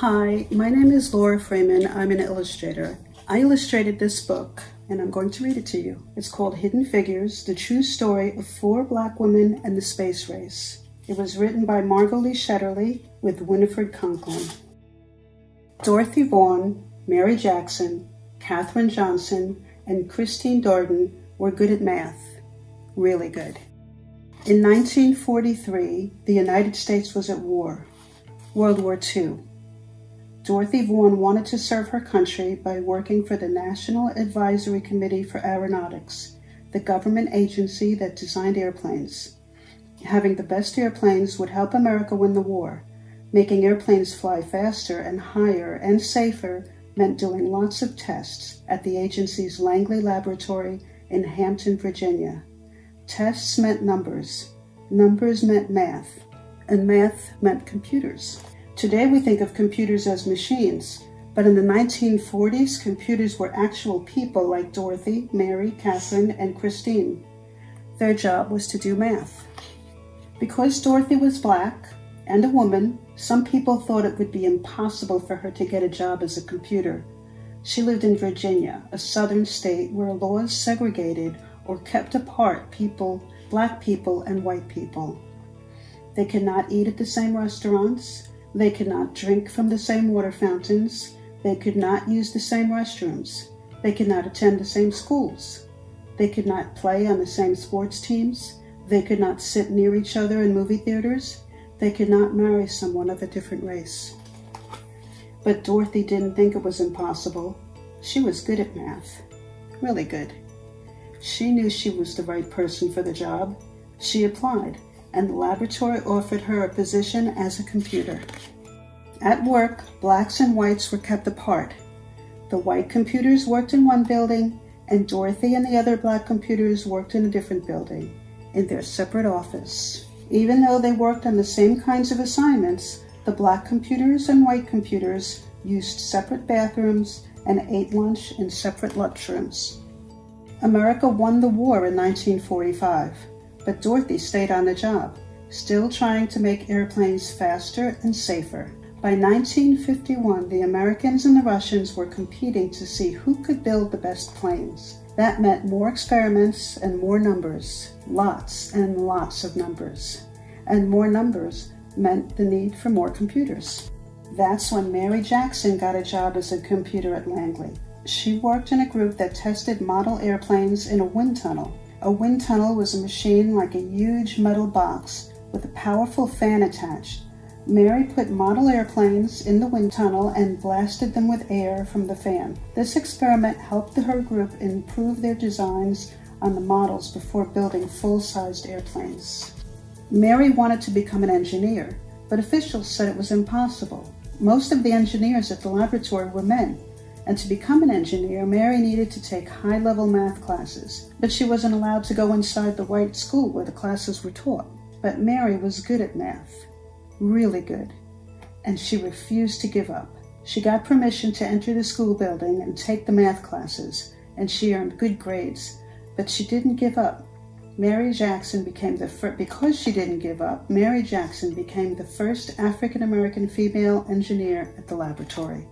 Hi, my name is Laura Freeman. I'm an illustrator. I illustrated this book and I'm going to read it to you. It's called Hidden Figures The True Story of Four Black Women and the Space Race. It was written by Margot Lee Shetterly with Winifred Conkling. Dorothy Vaughan, Mary Jackson, Katherine Johnson, and Christine Darden were good at math. Really good. In 1943, the United States was at war, World War II. Dorothy Vaughan wanted to serve her country by working for the National Advisory Committee for Aeronautics, the government agency that designed airplanes. Having the best airplanes would help America win the war. Making airplanes fly faster and higher and safer meant doing lots of tests at the agency's Langley Laboratory in Hampton, Virginia. Tests meant numbers, numbers meant math, and math meant computers. Today we think of computers as machines, but in the 1940s, computers were actual people like Dorothy, Mary, Katherine, and Christine. Their job was to do math. Because Dorothy was black and a woman, some people thought it would be impossible for her to get a job as a computer. She lived in Virginia, a southern state where laws segregated or kept apart people, black people and white people. They could not eat at the same restaurants. They could not drink from the same water fountains. They could not use the same restrooms. They could not attend the same schools. They could not play on the same sports teams. They could not sit near each other in movie theaters. They could not marry someone of a different race. But Dorothy didn't think it was impossible. She was good at math. Really good. She knew she was the right person for the job. She applied and the laboratory offered her a position as a computer. At work, blacks and whites were kept apart. The white computers worked in one building, and Dorothy and the other black computers worked in a different building, in their separate office. Even though they worked on the same kinds of assignments, the black computers and white computers used separate bathrooms and ate lunch in separate lunchrooms. America won the war in 1945 but Dorothy stayed on the job, still trying to make airplanes faster and safer. By 1951, the Americans and the Russians were competing to see who could build the best planes. That meant more experiments and more numbers, lots and lots of numbers. And more numbers meant the need for more computers. That's when Mary Jackson got a job as a computer at Langley. She worked in a group that tested model airplanes in a wind tunnel a wind tunnel was a machine like a huge metal box with a powerful fan attached. Mary put model airplanes in the wind tunnel and blasted them with air from the fan. This experiment helped her group improve their designs on the models before building full-sized airplanes. Mary wanted to become an engineer, but officials said it was impossible. Most of the engineers at the laboratory were men, and to become an engineer, Mary needed to take high level math classes, but she wasn't allowed to go inside the white school where the classes were taught. But Mary was good at math, really good, and she refused to give up. She got permission to enter the school building and take the math classes, and she earned good grades, but she didn't give up. Mary Jackson became the first, because she didn't give up, Mary Jackson became the first African American female engineer at the laboratory.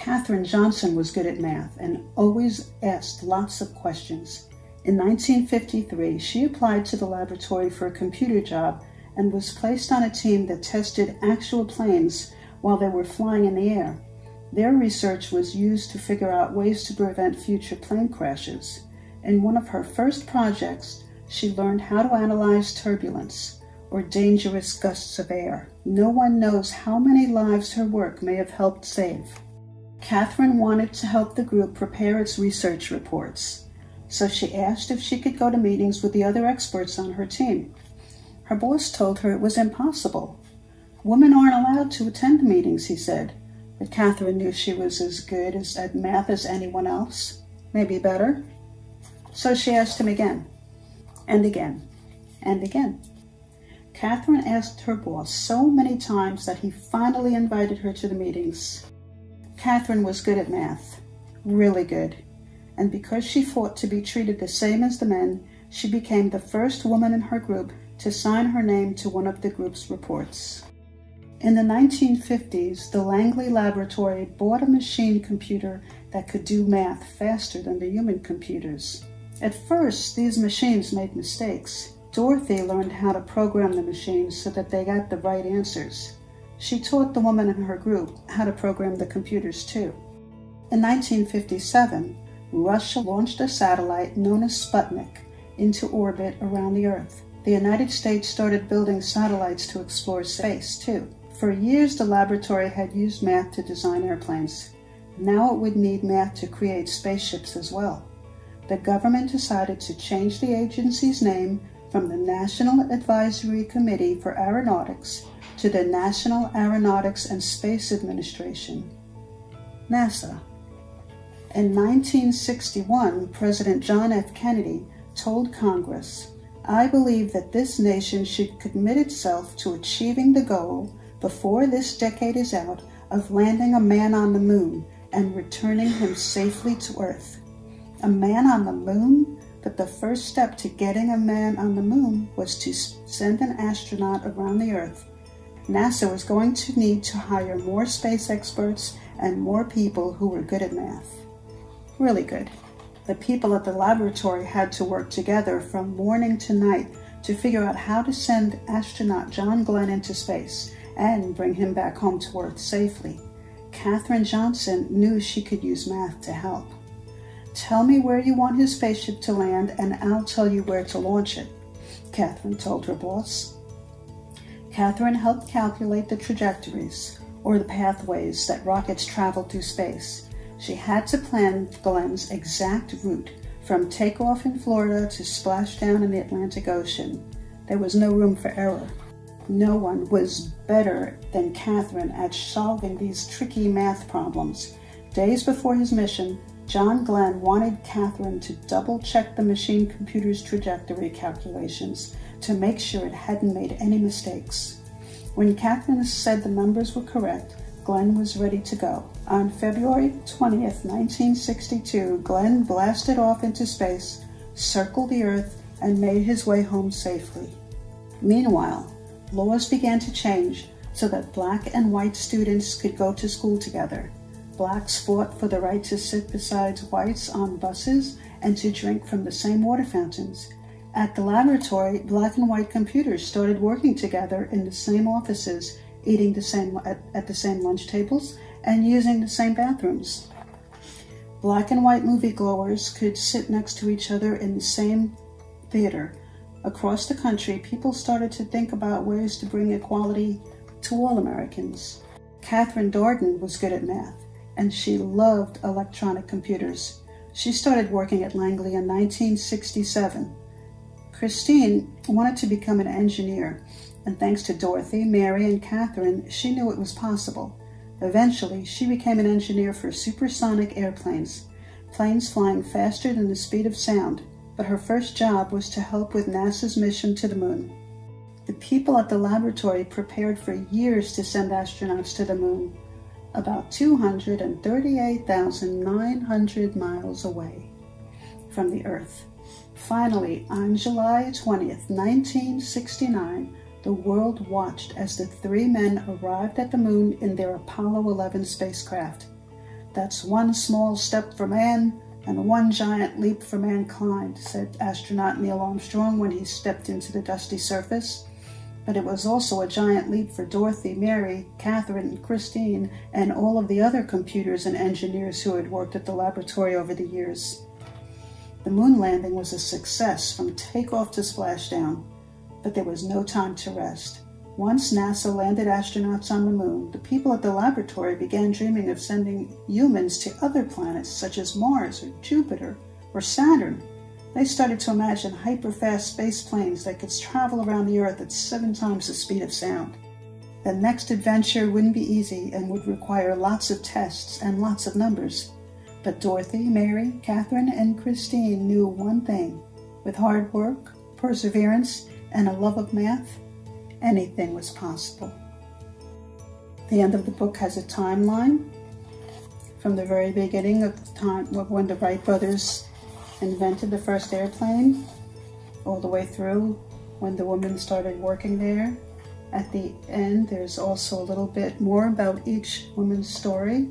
Katherine Johnson was good at math and always asked lots of questions. In 1953, she applied to the laboratory for a computer job and was placed on a team that tested actual planes while they were flying in the air. Their research was used to figure out ways to prevent future plane crashes. In one of her first projects, she learned how to analyze turbulence, or dangerous gusts of air. No one knows how many lives her work may have helped save. Katherine wanted to help the group prepare its research reports, so she asked if she could go to meetings with the other experts on her team. Her boss told her it was impossible. Women aren't allowed to attend meetings, he said, but Katherine knew she was as good as, at math as anyone else, maybe better. So she asked him again, and again, and again. Katherine asked her boss so many times that he finally invited her to the meetings. Katherine was good at math, really good, and because she fought to be treated the same as the men, she became the first woman in her group to sign her name to one of the group's reports. In the 1950s, the Langley Laboratory bought a machine computer that could do math faster than the human computers. At first, these machines made mistakes. Dorothy learned how to program the machines so that they got the right answers. She taught the woman in her group how to program the computers too. In 1957, Russia launched a satellite known as Sputnik into orbit around the Earth. The United States started building satellites to explore space too. For years, the laboratory had used math to design airplanes. Now it would need math to create spaceships as well. The government decided to change the agency's name from the National Advisory Committee for Aeronautics to the National Aeronautics and Space Administration, NASA. In 1961, President John F. Kennedy told Congress, I believe that this nation should commit itself to achieving the goal before this decade is out of landing a man on the moon and returning him safely to Earth. A man on the moon? But the first step to getting a man on the moon was to send an astronaut around the Earth. NASA was going to need to hire more space experts and more people who were good at math. Really good. The people at the laboratory had to work together from morning to night to figure out how to send astronaut John Glenn into space and bring him back home to Earth safely. Katherine Johnson knew she could use math to help. Tell me where you want his spaceship to land, and I'll tell you where to launch it, Katherine told her boss. Katherine helped calculate the trajectories, or the pathways that rockets travel through space. She had to plan Glenn's exact route from takeoff in Florida to splashdown in the Atlantic Ocean. There was no room for error. No one was better than Katherine at solving these tricky math problems. Days before his mission, John Glenn wanted Katherine to double check the machine computer's trajectory calculations to make sure it hadn't made any mistakes. When Katherine said the numbers were correct, Glenn was ready to go. On February 20th, 1962, Glenn blasted off into space, circled the Earth, and made his way home safely. Meanwhile, laws began to change so that black and white students could go to school together. Blacks fought for the right to sit beside whites on buses and to drink from the same water fountains. At the laboratory, black and white computers started working together in the same offices, eating the same at, at the same lunch tables, and using the same bathrooms. Black and white movie moviegoers could sit next to each other in the same theater, Across the country, people started to think about ways to bring equality to all Americans. Katherine Darden was good at math, and she loved electronic computers. She started working at Langley in 1967. Christine wanted to become an engineer, and thanks to Dorothy, Mary, and Katherine, she knew it was possible. Eventually, she became an engineer for supersonic airplanes, planes flying faster than the speed of sound but her first job was to help with NASA's mission to the moon. The people at the laboratory prepared for years to send astronauts to the moon, about 238,900 miles away from the Earth. Finally, on July 20th, 1969, the world watched as the three men arrived at the moon in their Apollo 11 spacecraft. That's one small step for man, and one giant leap for mankind, said astronaut Neil Armstrong when he stepped into the dusty surface. But it was also a giant leap for Dorothy, Mary, Katherine, and Christine, and all of the other computers and engineers who had worked at the laboratory over the years. The moon landing was a success from takeoff to splashdown, but there was no time to rest. Once NASA landed astronauts on the moon, the people at the laboratory began dreaming of sending humans to other planets such as Mars or Jupiter or Saturn. They started to imagine hyperfast space planes that could travel around the Earth at seven times the speed of sound. The next adventure wouldn't be easy and would require lots of tests and lots of numbers. But Dorothy, Mary, Katherine, and Christine knew one thing. With hard work, perseverance, and a love of math, anything was possible. The end of the book has a timeline from the very beginning of the time when the Wright brothers invented the first airplane, all the way through when the woman started working there, At the end, there's also a little bit more about each woman's story.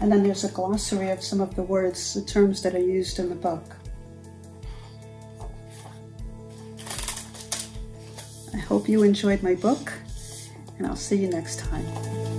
And then there's a glossary of some of the words, the terms that are used in the book. I hope you enjoyed my book, and I'll see you next time.